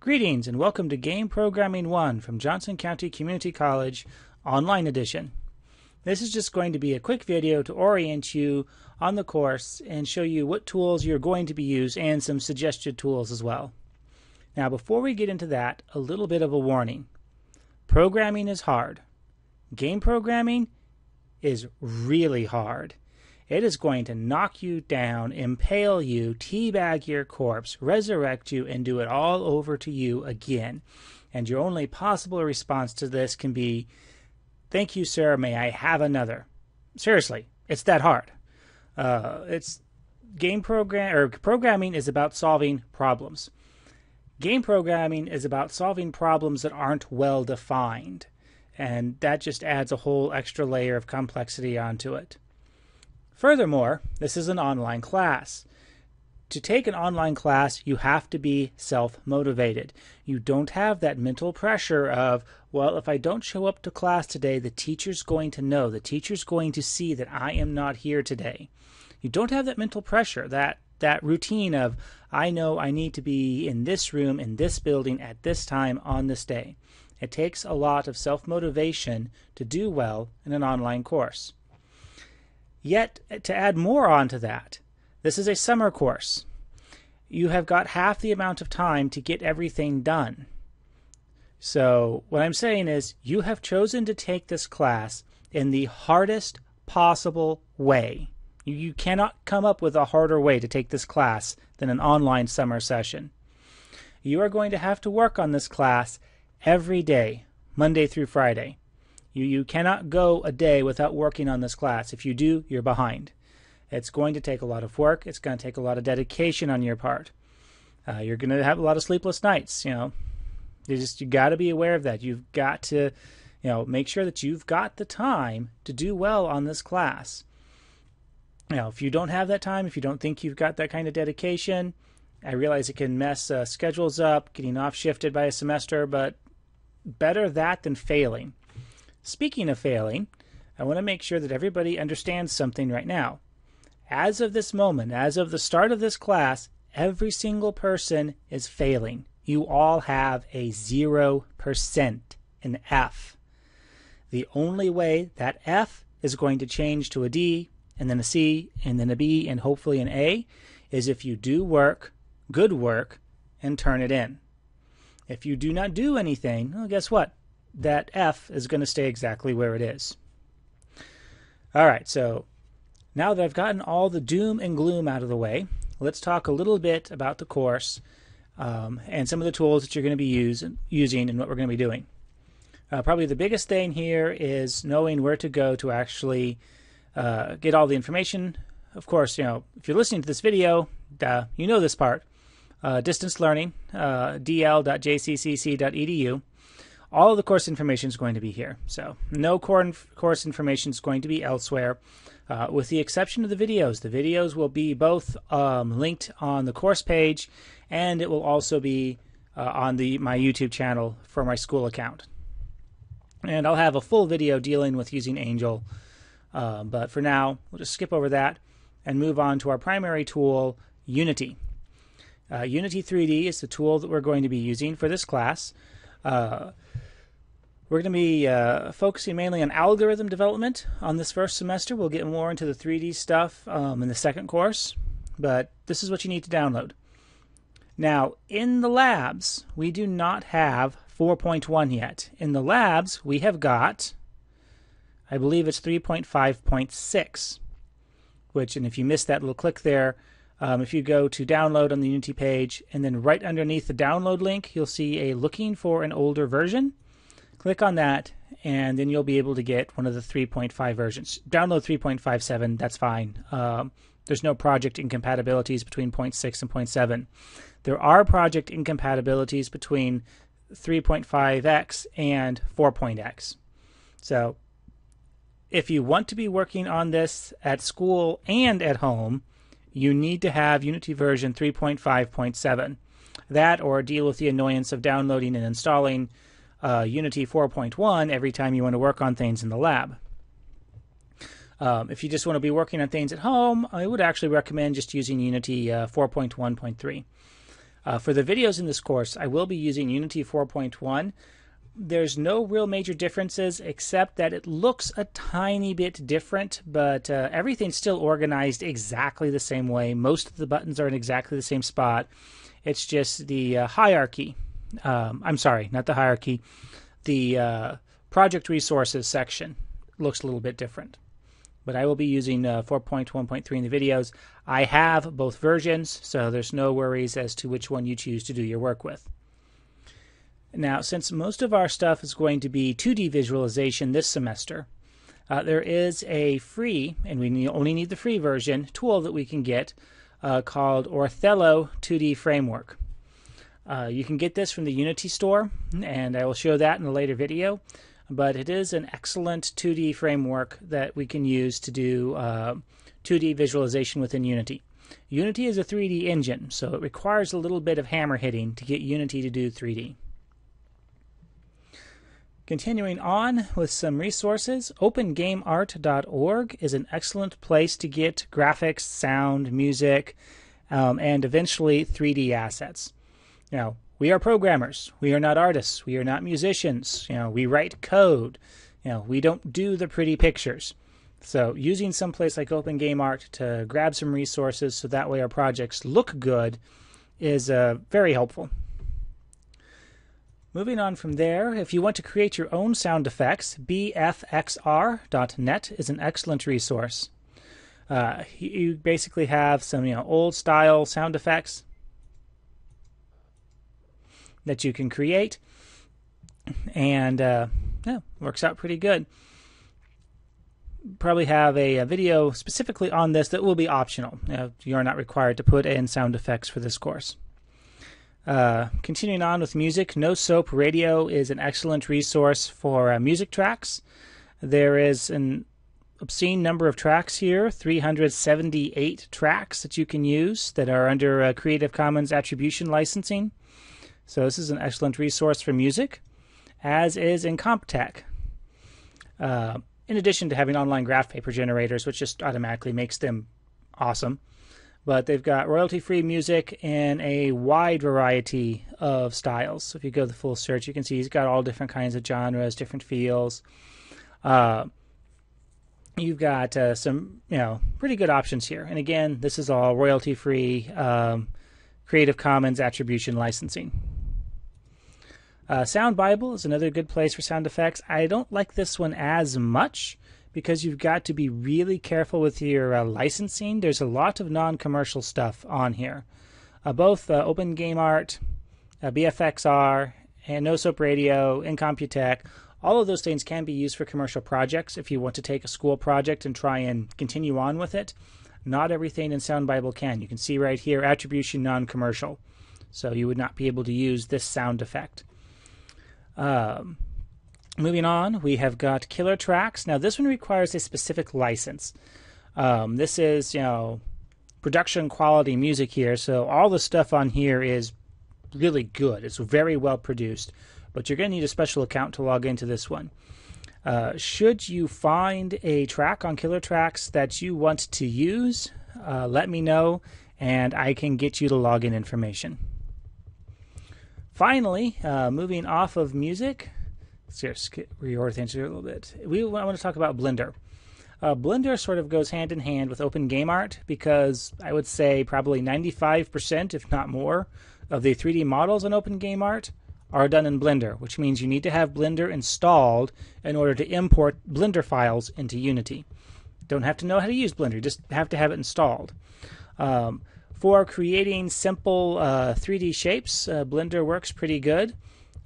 Greetings and welcome to Game Programming 1 from Johnson County Community College Online Edition. This is just going to be a quick video to orient you on the course and show you what tools you're going to be used and some suggested tools as well. Now before we get into that, a little bit of a warning. Programming is hard. Game programming is really hard. It is going to knock you down, impale you, teabag your corpse, resurrect you, and do it all over to you again. And your only possible response to this can be, Thank you, sir. May I have another? Seriously, it's that hard. Uh, it's game program or programming is about solving problems. Game programming is about solving problems that aren't well defined, and that just adds a whole extra layer of complexity onto it. Furthermore, this is an online class. To take an online class, you have to be self motivated. You don't have that mental pressure of, well, if I don't show up to class today, the teacher's going to know, the teacher's going to see that I am not here today. You don't have that mental pressure, that that routine of I know I need to be in this room in this building at this time on this day. It takes a lot of self motivation to do well in an online course. Yet, uh, to add more onto that, this is a summer course. You have got half the amount of time to get everything done. So, what I'm saying is, you have chosen to take this class in the hardest possible way. You, you cannot come up with a harder way to take this class than an online summer session. You are going to have to work on this class every day, Monday through Friday. You, you cannot go a day without working on this class. If you do, you're behind. It's going to take a lot of work. It's going to take a lot of dedication on your part. Uh, you're going to have a lot of sleepless nights. You know, you just you got to be aware of that. You've got to, you know, make sure that you've got the time to do well on this class. You if you don't have that time, if you don't think you've got that kind of dedication, I realize it can mess uh, schedules up, getting off shifted by a semester, but better that than failing. Speaking of failing, I want to make sure that everybody understands something right now. As of this moment, as of the start of this class, every single person is failing. You all have a 0% in F. The only way that F is going to change to a D, and then a C, and then a B, and hopefully an A is if you do work, good work, and turn it in. If you do not do anything, well, guess what? That f is going to stay exactly where it is. All right, so now that I've gotten all the doom and gloom out of the way, let's talk a little bit about the course um, and some of the tools that you're going to be use, using and what we're going to be doing. Uh, probably the biggest thing here is knowing where to go to actually uh, get all the information. Of course, you know, if you're listening to this video, duh, you know this part. Uh, distance learning, uh, dl.jccc.edu all of the course information is going to be here. So no course information is going to be elsewhere, uh, with the exception of the videos. The videos will be both um, linked on the course page, and it will also be uh, on the my YouTube channel for my school account. And I'll have a full video dealing with using Angel, uh, but for now, we'll just skip over that and move on to our primary tool, Unity. Uh, Unity 3D is the tool that we're going to be using for this class. Uh, we're going to be uh, focusing mainly on algorithm development on this first semester. We'll get more into the 3D stuff um, in the second course, but this is what you need to download. Now, in the labs, we do not have 4.1 yet. In the labs, we have got, I believe it's 3.5.6, which, and if you missed that little click there, um, if you go to download on the Unity page, and then right underneath the download link, you'll see a looking for an older version. Click on that, and then you'll be able to get one of the 3.5 versions. Download 3.57, that's fine. Um, there's no project incompatibilities between 0.6 and 0.7. There are project incompatibilities between 3.5x and 4.x. So if you want to be working on this at school and at home, you need to have Unity version 3.5.7. That or deal with the annoyance of downloading and installing uh, Unity 4.1 every time you want to work on things in the lab. Um, if you just want to be working on things at home, I would actually recommend just using Unity uh, 4.1.3. Uh, for the videos in this course, I will be using Unity 4.1. There's no real major differences except that it looks a tiny bit different, but uh, everything's still organized exactly the same way. Most of the buttons are in exactly the same spot. It's just the uh, hierarchy. Um, I'm sorry, not the hierarchy. The uh, project resources section looks a little bit different but I will be using uh, 4.1.3 in the videos. I have both versions, so there's no worries as to which one you choose to do your work with. Now, since most of our stuff is going to be 2D visualization this semester, uh, there is a free, and we only need the free version, tool that we can get uh, called Orthello 2D Framework. Uh, you can get this from the Unity store, and I will show that in a later video but it is an excellent 2D framework that we can use to do uh, 2D visualization within Unity. Unity is a 3D engine, so it requires a little bit of hammer hitting to get Unity to do 3D. Continuing on with some resources, opengameart.org is an excellent place to get graphics, sound, music, um, and eventually 3D assets. Now, we are programmers. We are not artists. We are not musicians. You know, we write code. You know, we don't do the pretty pictures. So using some place like Open Game Art to grab some resources so that way our projects look good is uh, very helpful. Moving on from there, if you want to create your own sound effects, bfxr.net is an excellent resource. Uh, you basically have some you know old style sound effects that you can create. And uh, yeah, works out pretty good. Probably have a, a, video specifically on this that will be optional. you are not required to put in sound effects for this course. Uh, continuing on with music, No Soap Radio is an excellent resource for uh, music tracks. There is an obscene number of tracks here 378 tracks that you can use that are under uh, Creative Commons Attribution licensing. So this is an excellent resource for music, as is Incompetech. Uh, in addition to having online graph paper generators, which just automatically makes them awesome. But they've got royalty-free music in a wide variety of styles. So if you go to the full search, you can see he's got all different kinds of genres, different feels. Uh, you've got uh, some, you know, pretty good options here. And again, this is all royalty-free, um, Creative Commons attribution licensing. Uh, Sound Bible is another good place for sound effects. I don't like this one as much because you've got to be really careful with your uh, licensing. There's a lot of non commercial stuff on here. Uh, both uh, Open Game Art, uh, BFXR, and No Soap Radio, Incompetech, all of those things can be used for commercial projects if you want to take a school project and try and continue on with it. Not everything in Sound Bible can. You can see right here attribution non commercial. So you would not be able to use this sound effect. Um, moving on, we have got Killer Tracks. Now, this one requires a specific license. Um, this is, you know, production quality music here, so all the stuff on here is really good. It's very well produced, but you're going to need a special account to log into this one. Uh, should you find a track on Killer Tracks that you want to use, uh, let me know and I can get you the login information. Finally, uh, moving off of music, let's just reorder things here a little bit. We want to talk about Blender. Uh, Blender sort of goes hand in hand with Open Game Art because I would say probably 95%, if not more, of the 3D models in Open Game Art are done in Blender, which means you need to have Blender installed in order to import Blender files into Unity. Don't have to know how to use Blender, just have to have it installed. Um, for creating simple uh, 3D shapes, uh, Blender works pretty good.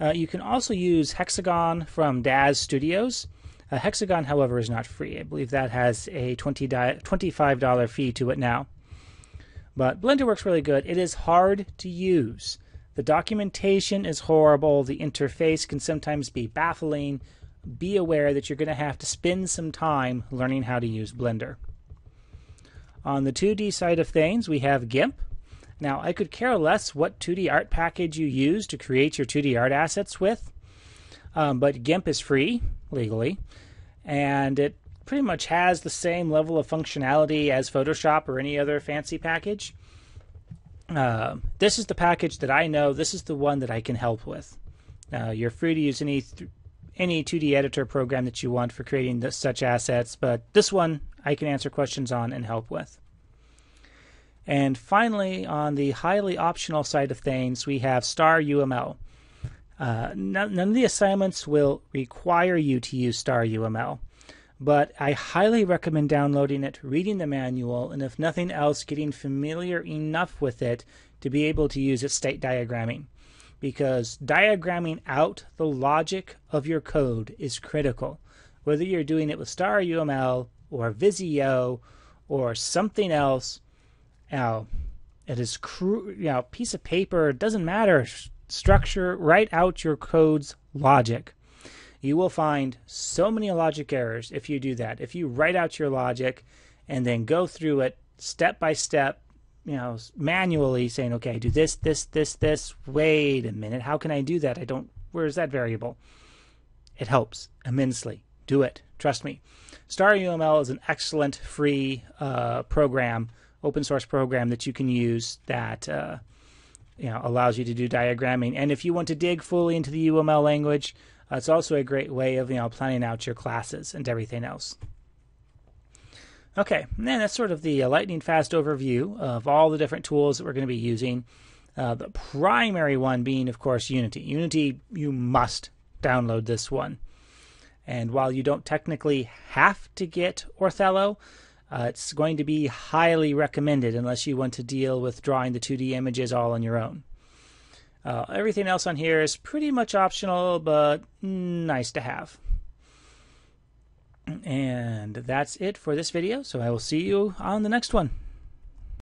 Uh, you can also use Hexagon from Daz Studios. Uh, Hexagon, however, is not free. I believe that has a $20, $25 fee to it now. But Blender works really good. It is hard to use. The documentation is horrible. The interface can sometimes be baffling. Be aware that you're going to have to spend some time learning how to use Blender. On the 2D side of things, we have GIMP. Now, I could care less what 2D art package you use to create your 2D art assets with, um, but GIMP is free legally, and it pretty much has the same level of functionality as Photoshop or any other fancy package. uh, this is the package that I know. This is the one that I can help with. Uh, you're free to use any any 2D editor program that you want for creating such assets, but this one I can answer questions on and help with. And finally, on the highly optional side of things, we have Star UML. Uh, none, none of the assignments will require you to use Star UML, but I highly recommend downloading it, reading the manual, and if nothing else, getting familiar enough with it to be able to use it state diagramming. Because diagramming out the logic of your code is critical. Whether you're doing it with Star UML or Visio or something else, you know, it is cru- you know, piece of paper, doesn't matter structure, write out your code's logic. You will find so many logic errors if you do that. If you write out your logic and then go through it step by step, you know, manually saying, okay, do this, this, this, this. Wait a minute, how can I do that? I don't, where's that variable? It helps immensely. Do it. Trust me. star uml is an excellent free uh, program, open source program that you can use that uh, you know allows you to do diagramming. And if you want to dig fully into the UML language, uh, it's also a great way of you know planning out your classes and everything else. Okay, and then that's sort of the uh, lightning fast overview of all the different tools that we're going to be using. Uh, the primary one being, of course, Unity. Unity, you must download this one. And while you don't technically have to get Orthello, uh, it's going to be highly recommended unless you want to deal with drawing the 2D images all on your own. Uh, everything else on here is pretty much optional, but nice to have. And that's it for this video, so I will see you on the next one.